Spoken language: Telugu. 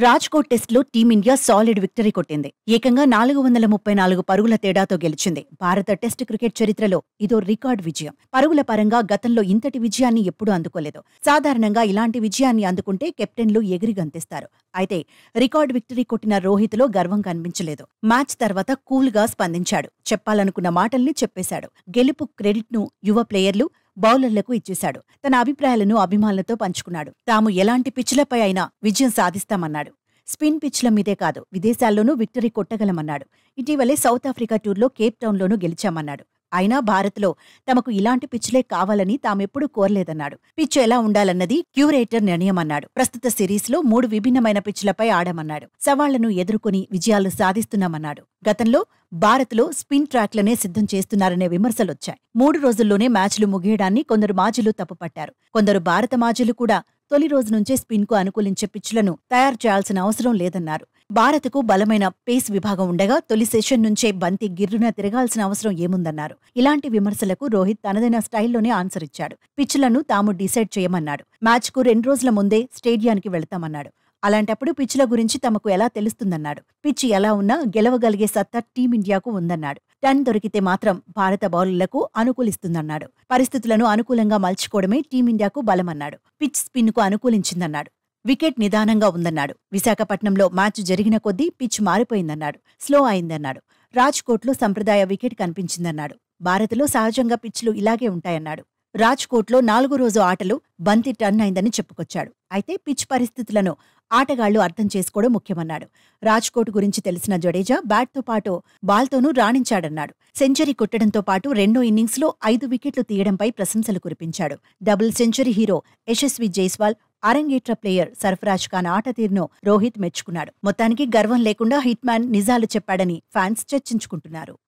రాజ్కోట్ టెస్ట్లో టీమిండియా సాలిడ్ విక్టరీ కొట్టింది. ఏకంగా నాలుగు వందల ముప్పై నాలుగు పరుగుల తేడాతో గెలిచింది. భారత టెస్ట్ క్రికెట్ చరిత్రలో ఇదో రికార్డ్ విజయం. పరుగుల పరంగా గతంలో ఇంతటి విజయాన్ని ఎప్పుడూ అందుకోలేదు. సాధారణంగా ఇలాంటి విజయాన్ని అందుకుంటే కెప్టెన్లు ఎగిరి గంతిస్తారు. అయితే రికార్డ్ విక్టరీ కొట్టిన రోహిత్లో గర్వం కనిపించలేదు. మ్యాచ్ తర్వాత కూల్గా స్పందించాడు. చెప్పాలనుకున్న మాటల్ని చెప్పేశాడు. గెలుపు క్రెడిట్ను యువ ప్లేయర్లు బౌలర్లకు ఇచ్చేశాడు. తన అభిప్రాయాలను అభిమానులతో పంచుకున్నాడు. తాము ఎలాంటి పిచ్లపై అయినా విజయం సాధిస్తామన్నాడు. స్పిన్ పిచ్ల మీదే కాదు విదేశాల్లోనూ విక్టరీ కొట్టగలమన్నాడు. ఇటీవలే సౌత్ ఆఫ్రికా టూర్లో కేప్ టౌన్లోనూ గెలిచామన్నాడు. అయినా భారత్లో తమకు ఇలాంటి పిచ్లే కావాలని తామెప్పుడు కోరలేదన్నాడు. పిచ్ ఎలా ఉండాలన్నది క్యూరేటర్ నిర్ణయమన్నాడు. ప్రస్తుత సిరీస్లో మూడు విభిన్నమైన పిచ్లపై ఆడమన్నాడు. సవాళ్ళను ఎదుర్కొని విజయాలు సాధిస్తున్నామన్నాడు. గతంలో భారత్లో స్పిన్ ట్రాక్లనే సిద్ధం చేస్తున్నారనే విమర్శలొచ్చాయి. మూడు రోజుల్లోనే మ్యాచ్లు ముగియడాన్ని కొందరు మాజీలు తప్పుపట్టారు. కొందరు భారత మాజీలు కూడా తొలి రోజు నుంచే స్పిన్కు అనుకూలించే పిచ్లను తయారు చేయాల్సిన అవసరం లేదన్నారు. భారత్కు బలమైన పేస్ విభాగం ఉండగా తొలి సెషన్ నుంచే బంతి గిర్రున తిరగాల్సిన అవసరం ఏముందన్నారు. ఇలాంటి విమర్శలకు రోహిత్ తనదైన స్టైల్లోనే ఆన్సర్ ఇచ్చాడు. పిచ్లను తాము డిసైడ్ చేయమన్నాడు. మ్యాచ్కు రెండు రోజుల ముందే స్టేడియానికి వెళతామన్నాడు. అలాంటప్పుడు పిచ్ల గురించి తమకు ఎలా తెలుస్తుందన్నాడు. పిచ్ ఎలా ఉన్నా గెలవగలిగే సత్తా టీమిండియాకు ఉందన్నాడు. టన్ దొరికితే మాత్రం భారత బౌలర్లకు అనుకూలిస్తుందన్నాడు. పరిస్థితులను అనుకూలంగా మలుచుకోవడమే టీమిండియాకు బలమన్నాడు. పిచ్ స్పిన్కు అనుకూలించిందన్నాడు. వికెట్ నిదానంగా ఉందన్నాడు. విశాఖపట్నంలో మ్యాచ్ జరిగిన కొద్దీ పిచ్ మారిపోయిందన్నాడు. స్లో అయిందన్నాడు. రాజ్కోట్లో సంప్రదాయ వికెట్ కనిపించిందన్నాడు. భారత్లో సహజంగా పిచ్లు ఇలాగే ఉంటాయన్నాడు. రాజ్కోట్లో నాలుగో రోజు ఆటలు బంతి టర్న్ అయిందని చెప్పుకొచ్చాడు. అయితే పిచ్ పరిస్థితులను ఆటగాళ్ళు అర్థం చేసుకోవడం ముఖ్యమన్నాడు. రాజ్కోట్ గురించి తెలిసిన జడేజా బ్యాట్తో పాటు బాల్తోనూ రాణించాడన్నాడు. సెంచరీ కొట్టడంతో పాటు రెండో ఇన్నింగ్స్లో ఐదు వికెట్లు తీయడంపై ప్రశంసలు కురిపించాడు. Double century hero Yashasvi Jaiswal అరంగేట్ర player Sarfaraz Khan ఆట తీరును రోహిత్ మెచ్చుకున్నాడు. మొత్తానికి గర్వం లేకుండా హిట్ మ్యాన్ నిజాలు చెప్పాడని ఫ్యాన్స్ చర్చించుకుంటున్నారు.